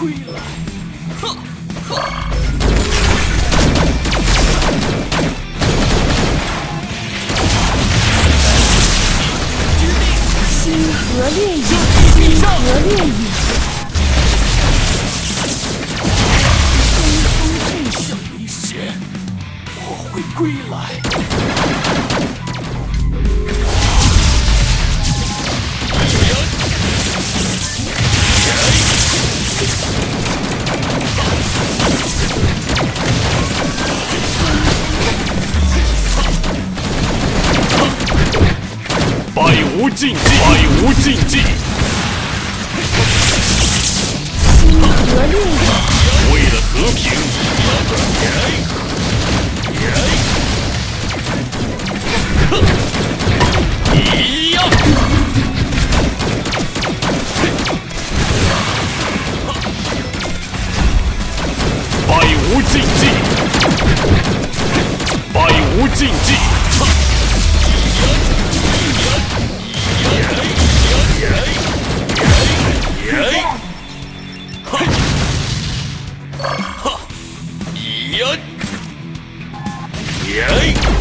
归来。哈哈！星河烈影，星河烈影。归来。禁忌，百无禁忌。为了和平，一样。百无禁忌，百无禁忌。Yay!